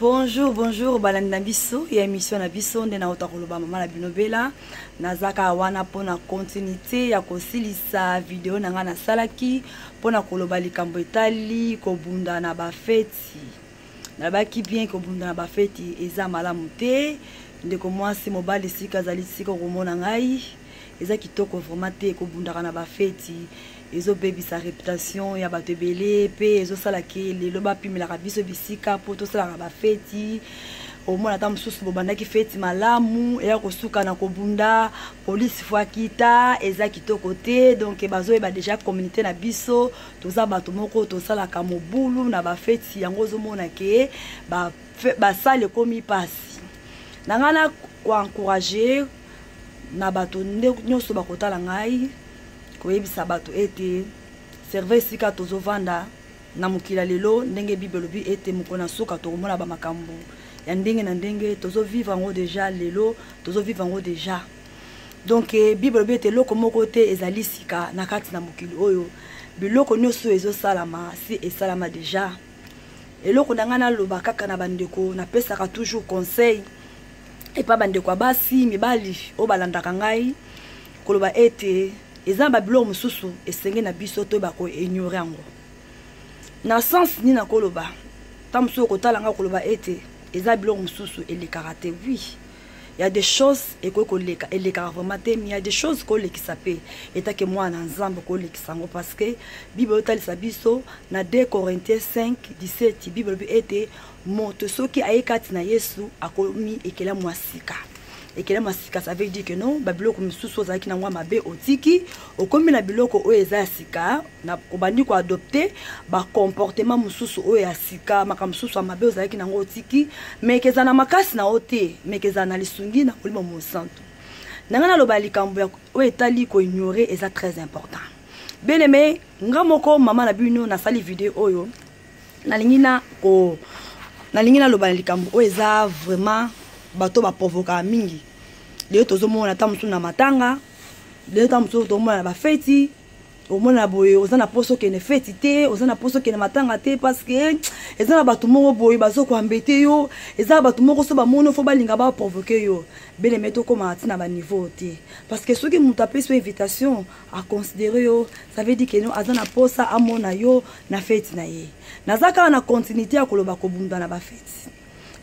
bonjour bonjour balandi na biso ya émission na biso nde nauta koloba mama na bino bela nazaka wana mpona continuité ya kosilisa video na ngai nasalaki mpona koloba likambo etali kobunda na bafeti nalobaki bien kobunda na bafeti eza malamu te ndeko mwasi mobali esika azali sika okomona ngai eza kitoko vraiment te kobundaka na bafeti ezobebisa reputation ya bato ebele mpe ezosala ke lelo bapimelaka biso bisika mpo tosalaka bafeti omona ata mosusu bobandaki feti malamu eya kosuka na kobunda polise fo akita eza kitoko te donk bazoyeba deja communauté na biso toza bato moko tosalaka mobulu na bafeti yango ozomona ke basale ekomi mpasi na ngai na koencourage na bato nyonso bakotala ngai koyebisa bato ete serve esika tozovanda na mokili ya lelo ndenge bible elobi ete mokolo na nsuka tokomona bamakambo ya ndenge na ndenge tozovivre yango deja lelo tozovivre yango deja donk eh, bible elobi ete eloko moko te ezali sika na kati na mokili oyo biloko nyonso oyo ezosalama si esalama deja eloko na ngai naloba kaka na bandeko napesaka toujours conseil epa bandeko ya basi mibali oyo balandaka ngai koloba ete eza na babiloko mosusu esenge na biso toyeba koignore yango na sens nini nakoloba ntango mosusu okotala ngai koloba ete eza biloko mosusu elekaka te wi ya des choses ekoki koleka elekaka vraiment te mais ya des choses kolekisa mpe etake mwana nzambe kolekisa yango parce que bible otalisa biso na 2 corinthiens 5 17 bible elobi ete moto soki aye kati na yesu akomi ekelamu ya sika ekelamu ya sika ça veut dire que non babiloko mosusu ozalaki nango ya mabe otiki okomi na biloko oyo eza ya sika obandi koadopte bacomportement mosusu oyo ya sika makambo mosusu ya mabe ozalaki nango otiki meke eza na makasi na yo te meke eza na lisungi na molimo mosantu na ngai naloba likambo oyo etali koignore eza très important beleme nga moko mama na bino nasali video oyo nalingi na ko nalingi naloba na likambo oyo eza vraiment bato baprovokaka mingi lelo tozomona ata mosusu na matanga lelo ata mosusu tozomona na bafeti omona boye oza na poso okende feti te oza na poso okende matanga te parceke eza na bato moko boye bazokoambete yo eza na bato moko so bamoni fo balinga baprovoke yo beleme tokomaka ntina baniveau te parceke soki moto apesi yo invitation aconsidere yo ça veut dire que no aza na posa amona yo na feti na ye naza kaka na continuité ya koloba kobunda na bafeti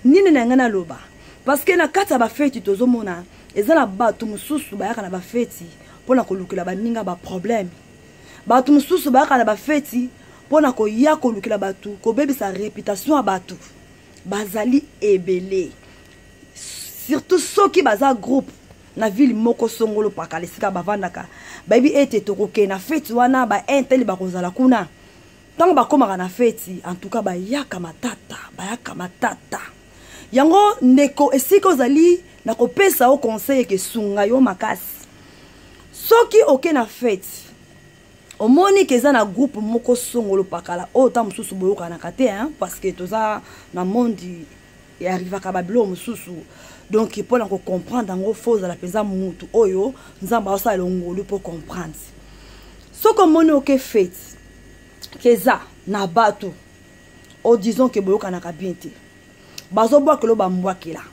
nini na ngai naloba parce que na kati ya bafeti tozomona eza na bato mosusu bayaka na bafeti mpo na kolukela baninga baproblème bato mosusu bayaka na bafeti mpo na koya kolukela bato kobebisa reputation ya bato bazali ebele surtout soki baza groupe na ville moko songolo pakala esika bavandaka bayebi ete tokokende na feti wana baintele bakozala kuna ntango bakomaka na feti antuka bayaka matata bayaka matata yango ndeko esika ozali na kopesa yo conseil eke sunga yo makasi soki oke na feti omoni ke eza na groupe moko songolo pakala oyo ntango mosusu boyokanaka te parce que toza na mondi arrivaka babiloko mosusu donc mpo na kocomprendre yango fo ozala mpenza motu oyo nzambe aosala longolu mpo comprendre soki omoni oke fete keza na bato o disons ke boyokanaka bien te bazobwakela o bambwakela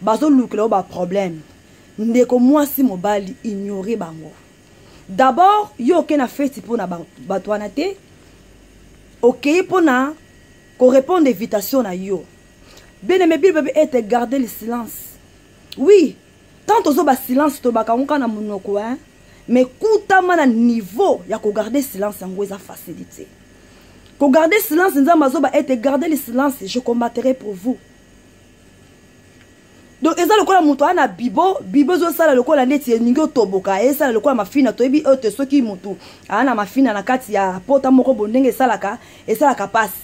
bazolukela o baproblème ndeko mwasi mobali ignore bango d'abord yo oke na feti mpo na bato wana te okei mpo na ko répondre invitation na yo bien aimé bible babi ete garder le silence oui tant tozoba silence tobaka ngo kaka na monoko hein mais kutama na niveau ya kogarde silence yango eza facili te kogarde silence nzambe azoba ete garde le silence je combatterai pour vous donc eza lokola moto aa na bibo bibo ezosala lokola ndeti elingi otoboka esala lokola mafina toyebi oyo te soki motu aa na mafina na kati ya pota moko bo ndenge esalaka esalaka mpasi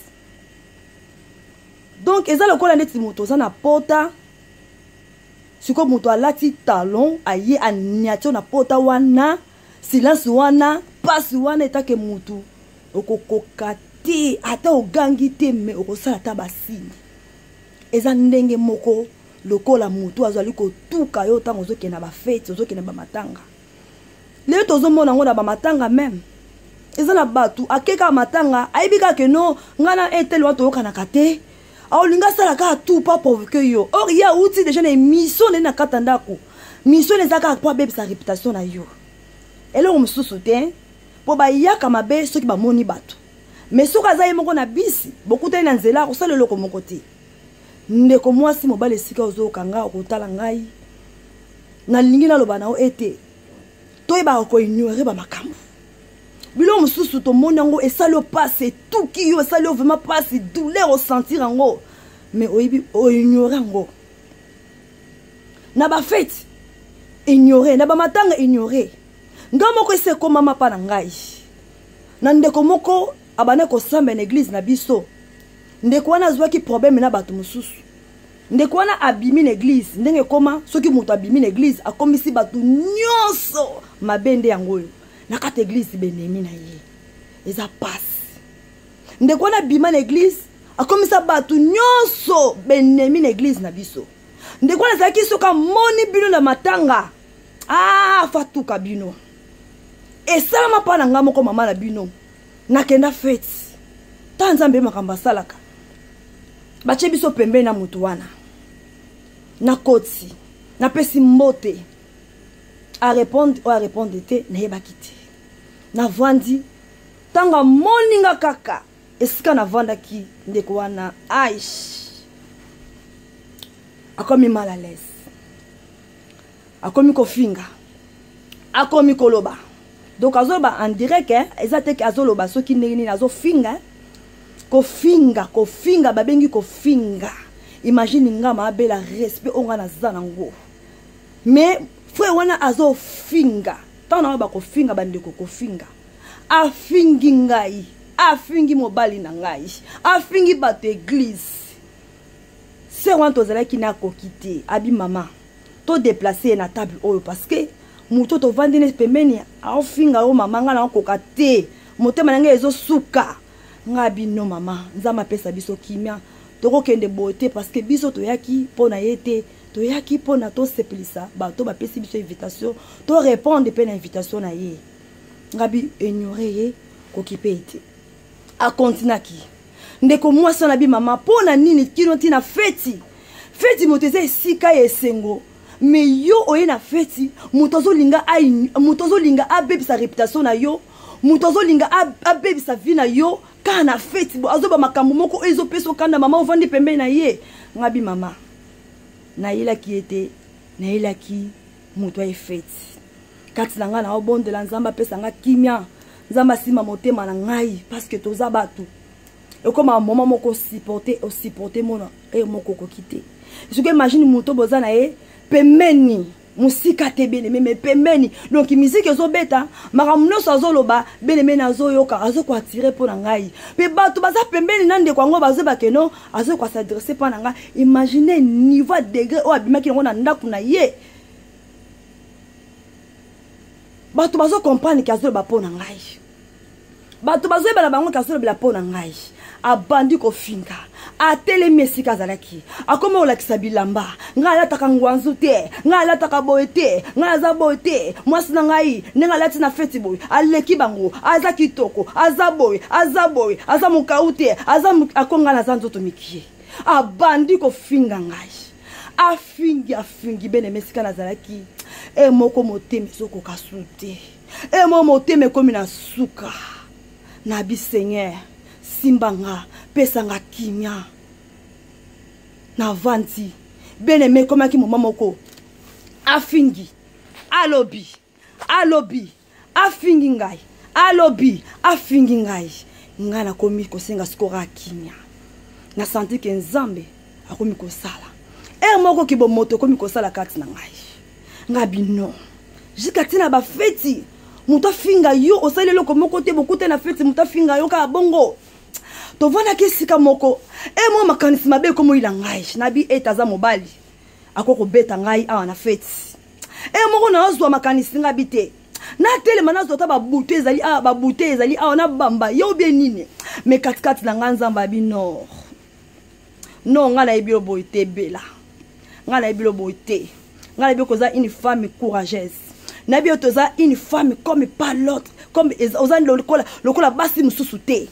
donc eza lokola ndeti moto oza na pota sikoyo moto alati talon aye aniatio na pota wana silence wana mpasi wana etake motu okokoka te ata ogangi te me okosala ata basini eza ndenge moko lokola motu azali kotuka yo ntango ozokende na bafeti ozokende bamatanga lelo tozomona yango na bamatanga meme eza na bato ake kaka matanga ayebi kaka ke no ngai na etele wana toyokanaka te aolingi asala kaka tout pa provoke yo or ye auti deja na emission nde na kata ndako mission na eza kaka mpo abebisa reputation na yo eloko mosusu te mpo bayaka mabe soki bamoni bato me soki aza ye moko na bisi bokutani na nzela akosala eloko moko te ndeko mwasi mobali esika ozoyoka ngai okotala ngai nalingi naloba na yo ete toyebaka koignore bamakambo bilo mosusu tomoni yango esali yo mpasi etuki yo esali yo vraimen mpasi douleur osentir yango me oyebi oignore yango na bafeti ignore na bamatanga ignore ngai moko esekomama mpa na ngai na ndeko moko abanda kosamba na eglize na biso ndeko wana azwaki probleme na bato mosusu ndeko wana abimi na eglize ndenge ekoma soki moto abimi na eglize akomisi bato nyonso mabe nde yango oyo na kati eglize benemi na ye eza pasi ndeko wana abima na eglize akomisa bato nyonso benemi na eglize na biso ndeko wana azalaki soki amoni bino na matanga afatuka ah, bino esalama mpa na ngai moko mama na bino nakenda feti ntango nzambe makambo asalaka batye biso pembeni na moto wana nakoti napesi mbote arepondre oyo arepondre te nayebaki te navandi ntango amoni nga kaka esika navandaki ndeko wana aish akomi mal à l'aise akomi kofinga akomi koloba donc azoloba en direct eh? eza te ke azoloba soki ndenge nini azofinga eh? kofinga kofinga babengi kofinga imagine nga maabela respect oyo nga naza nango mais frère wana azofinga ntango nango bakofinga bandeko kofinga afingi ngai afingi mobali na ngai afingi bato eglize ser wana tozalaki nakoki te abi mama to deplace ye na table oyo parce que moto oyo tovandi ne pembeni aofinga yo mama ngai naokoka te motema na ngai ezosuka ngai bino mama nzambe apesa biso kimia tokokende boye te parce que biso toyaki mpo na ye te toyaki mpo na tosepelisa bato bapesi biso invitation torépondre mpe na invitation na ye ngabi ignore ye kokipe ye te akontinaki ndeko mwasi wana bi mama mpo na nini kino ntina feti feti moto eza esika ya esengo me yo oye na feti moto azolinga moto azolinga abebisa reputation na yo moto azolinga abebisa vi na yo kaka na feti azoba makambo moko oyo ezopesa okanda mama ovandi pembeni na ye ngabi mama nayelaki ye te nayelaki moto ya efeti kati na ngai naobondela nzambe apesa ngai kimia nzambe asimba motema na ngai parceke toza bato ekoma moma moko osupporte osupporte mona eye eh, moko okoki te soki imagine moto boza na ye pemeni mosika te belememe pembeni donc miziki ezobeta makambo nyonso azoloba belemene azoyoka azokoatire mpo na ngai mpe bato baza pembeni na ndeko yango bazoyeba keno azoki ko s'adresse mpa na nga imagine niveau degre oyo abimaki yango na ndako na ye bato bazokomprendre ke azoloba mpo na ngai bato bazoyeba na bango ke azolobela mpo na ngai abandi kofinga atelemi esika azalaki akomi olakisa bilamba ngai alataka ngwanzu te ngai alataka boye te ngai aza boye te mwasi na ngai ndenge alati na feti boye aleki bango aza kitoko aza boye aza boye aza mokau te aza akonga na aza nzoto mikie abandi kofinga ngai afingi afingi bene mesika nazalaki e moko motema ezokoka su te e mo motema ekomi na suka na biseigneur simba nga pesa nga kimia navandi beneme ekomaki moma moko afingi alobi alobi afingi ngai alobi afingi ngai ngai nakomi kosenga sikora akimia na santi ke nzambe akomi kosala ere moko kibomoto ekomi kosala kati na ngai ngai bino jika ntina bafeti moto afinga yo osali eloko moko te bokuta na feti moto afinga yo kaka bongo tovandaki esika moko e mwa makanisi mabe ekomoyila ngai nabi ete aza mobali akoki kobeta ngai awa na feti e moko nazwa makanisi ngai bi te natelema nazwa ata babute ezali awa babute ezali awa nabamba yo bie nini me katikati na ngai nzambe abi nor non ngai nayebi yo boye te bela ngai nayebi yo boye te ngai nayebi oko oza une femme courageuse nayebi ete oza une femme comme pas l'autre comme oza lokola lokola basi mosusu te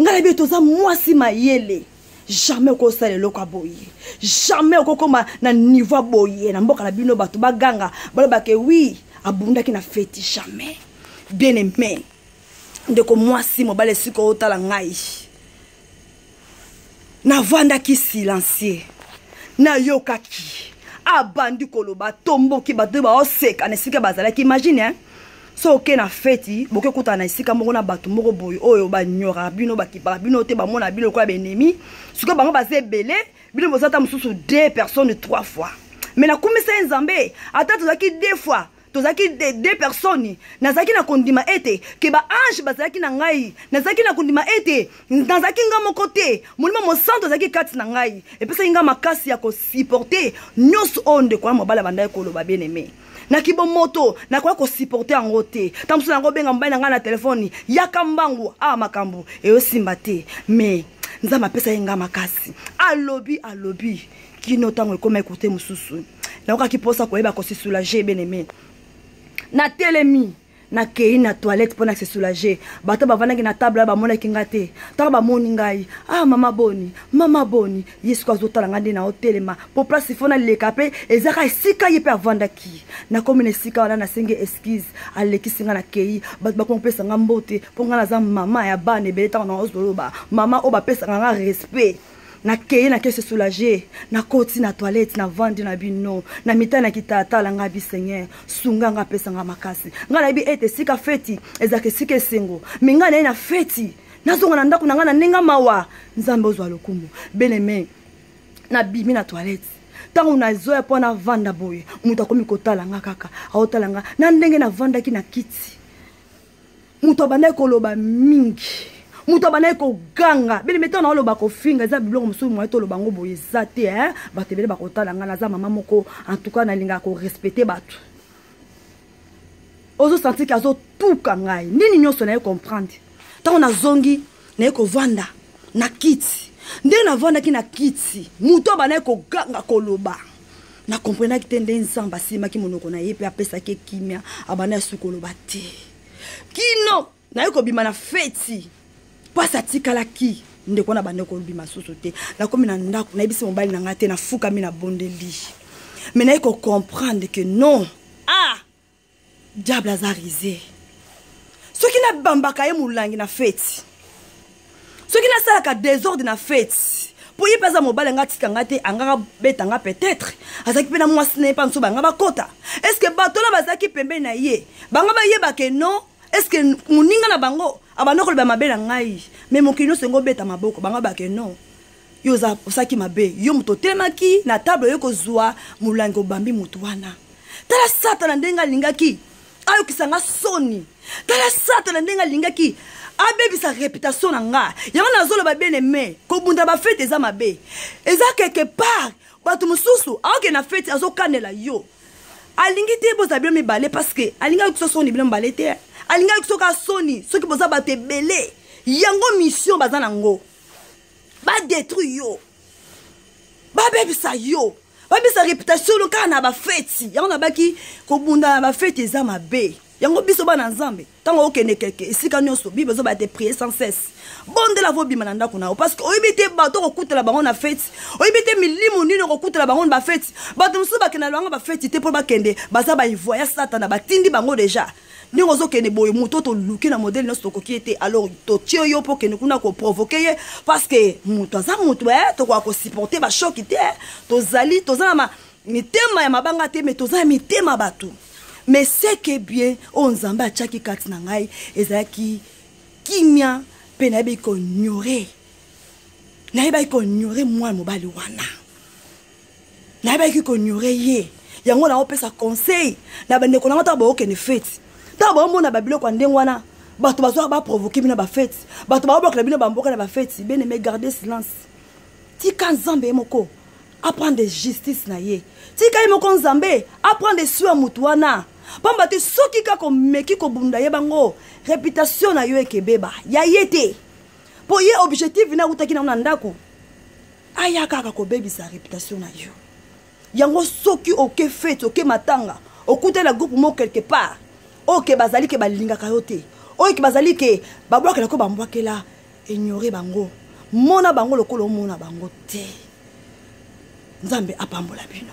ngai nayebi ete oza mwasi mayele jamais okosala eloko ya boye jamais okokoma na niveau ya boye na mboka na bino bato baganga balobake wi abundaki na feti jamais bien aime ndeko mwasi mobali esika otala ngai navandaki silencieux nayokaki abandi koloba tomboki bato baoseka na esika bazalaki imagine hein? so oke na feti boke kutana na esika moko na bato moko boye oyo banyoraka bino bakipaka bino te bamona bino lokola baennemi sikoyo bango baza ebele bino boza ata mosusu deux personnes trois fois mais nakumisa ye nzambe ata tozalaki deux fois tozalaki de, de personne nazalaki na kondima ete ke baange bazalaki na ngai nazalaki na kondima ete nazalaki ngai moko te molimo mosanto azalaki kati na ngai epesaki ngai makasi ya kosupporte nyonso oyo ndeko ya mobali abandaki koloba bien aime na kibomoto nakoya kosupporte yango te ntango mosusu yango obenga mobali na ngai na telefoni yaka mbangu awa ah, makambo eyosimba te mais nzambe apesaki ngai makasi alobi alobi kino ntango ekoma ekote mosusu naokaki mposa koyeba kosisoulage ebeneme natelemi nakei na toilette mpo na se soulager bato bavandaki na table ya bamonaki ngai te ntango bamoni ngai ah mama boni mama boni ye siko azotala ngai nde na otelema mpo place ifo naleka mpe ezaka esika ye mpe avandaki nakomi na esika wana nasengi esquise alekisi ngai nakei bato bakomi kopesa ngai mbote mpo ngai naza mama ya bana ebele ntango na ozoloba mama oyo bapesaka ngai respect nakei nake se soulager nakoti na toilette navandi na bino na mitai na kitalatala ngai bi seigneur sunga ngai apesa ngai makasi ngai nayebi ete esika feti ezalaka esika esengo me ngai naye na feti nazonga na ndako na ngai na ndenge mawa nzambe ozwa lokumu beneme nabimi na toilette ntango nazoya mpo navanda boye moto akomi kotala nga kaka aotala nga na ndenge navandaki na kiti moto abandaki koloba mingi moto abandaki koganga bele meta na oloba kofinga eza biloko mosusu moye toloba yango boye eza te eh? bato ebele bakotala ngai naza mama moko en tout cas nalingaka korespecte bato ozosanti ke azotuka ngai nini nyonso naye comprendre ntango nazongi naye kovanda na kiti ndenge navandaki na kiti moto abandaki koganga koloba na comprenaki te nde nzambe asimbaki monoko na ye mpe apesaki ye kimia abanda ya sukoloba te kino naye kobima na feti mpasi atikalaki ndeko wana bande kolobima susu te nakomi na ndako nayebisi mobali na ngai te nafukami na bondeli me naye kocomprendre ke non ah diable aza rise soki nabambaka ye molangi na feti soki nasalaka desordre na feti mpo ye mpe aza mobali nga atika nga te angaka beta nga peut-être azalaki mpe na mwasi na ye mpa mosusu banga bakɔta est ce que bato wana bazalaki pembeni na ye banga bayebake non est ce que moninga na bango abanda koloba mabe na ngai mai mokili nyonso yango obeta maboko banga bake non yo osalaki mabe yo moto otelemaki na table oye kozwa molangi obambi moto wana tala satana ndenge alingaki ayokisa nga soni tala satana ndenge alingaki abebisa reputation na nga yango nazoloba bien aime kobunda bafete eza mabe eza quelque part bato mosusu aoke na feti azokanela yo alingi te bozala bino mibale parce que alingi ayokisa soni bino mibale te alingi ayokisa oka soni soki boza bato ebele yango mission baza na yango badetruire yo babebisa yo babebisa reputation no kaka na bafeti yango nabaki kobunda na bafeti eza mabe yango biso bana nzambe ntango okende keke esika nyonso bible ezobaya te prier sans cesse bondela vobima na ndako na yo parce que oyebi te bato okokutela bango na feti oyebi te milimo nini okokutela bango na bafeti bato mosusu bakenda lwanga bafeti te mpo bakende baza baivoya satana batindi bango deja ndenge ozokende boye moto oyo toluki na modele nyonso tokoki ye te alors totie yo mpo okende kuna koprovoke ye parce que moto aza moto e eh, tokoka kosupporte bashoki te eh. tozali toza na mitema ya mabanga te me toza na mitema bato me seke bien oyo nzambe atiaki kati na ngai ezalaki kimia mpe nayebi konyore nayebaki konyore mwana mobali wana nayebaki konyore ye yango naopesa conseil na bandeko nango ntango baokende feti ntango baomona babiloko ya ndenge wana bato bazoka baprovoke bino bafeti bato baobakela bino bamboka na bafeti bene me garde silence tika nzambe ye moko aprendre justice na ye tika ye moko nzambe aprendre su ya motu wana mpamba te soki kaka omeki kobunda ye bango reputation na yo ekebeba ya ye te mpo ye objectif na autaki nango na ndako aya kaka kobebisa reputation na yo yango soki oke fete oke matanga okutani na groupe moko quelque part oyo ke bazali ke balingaka yo te oyo ke bazali ke babwakela ko bambwakela ignore bango mona bango lokola omona bango te nzambe apambola bino